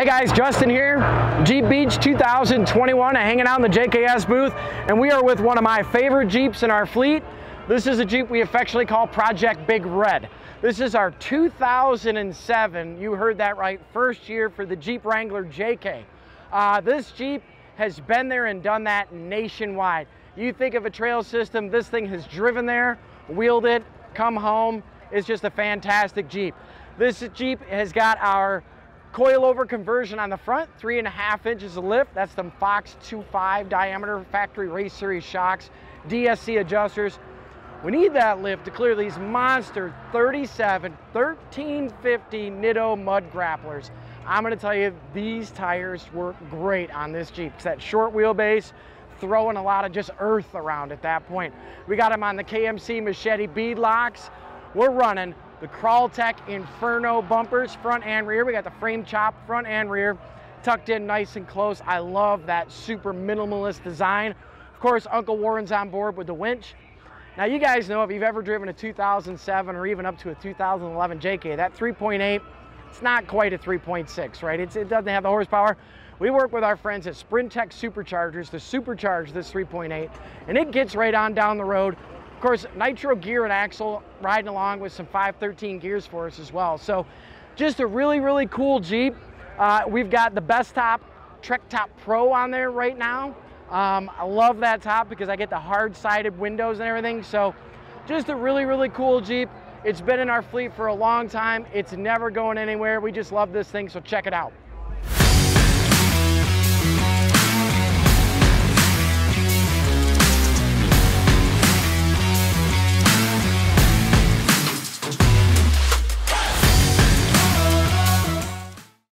Hey guys, Justin here, Jeep Beach 2021, hanging out in the JKS booth, and we are with one of my favorite Jeeps in our fleet. This is a Jeep we affectionately call Project Big Red. This is our 2007, you heard that right, first year for the Jeep Wrangler JK. Uh, this Jeep has been there and done that nationwide. You think of a trail system, this thing has driven there, wheeled it, come home. It's just a fantastic Jeep. This Jeep has got our coilover conversion on the front, three and a half inches of lift. That's the Fox 2.5 diameter factory race series shocks, DSC adjusters. We need that lift to clear these monster 37, 1350 Nitto mud grapplers. I'm gonna tell you, these tires work great on this Jeep. It's that short wheelbase, throwing a lot of just earth around at that point. We got them on the KMC Machete bead locks. We're running the Crawltek Inferno bumpers, front and rear. We got the frame chop front and rear, tucked in nice and close. I love that super minimalist design. Of course, Uncle Warren's on board with the winch. Now you guys know if you've ever driven a 2007 or even up to a 2011 JK, that 3.8, it's not quite a 3.6, right? It's, it doesn't have the horsepower. We work with our friends at Sprintex Superchargers to supercharge this 3.8, and it gets right on down the road of course, nitro gear and axle riding along with some 513 gears for us as well. So just a really, really cool Jeep. Uh, we've got the best top Trek Top Pro on there right now. Um, I love that top because I get the hard-sided windows and everything. So just a really, really cool Jeep. It's been in our fleet for a long time. It's never going anywhere. We just love this thing, so check it out.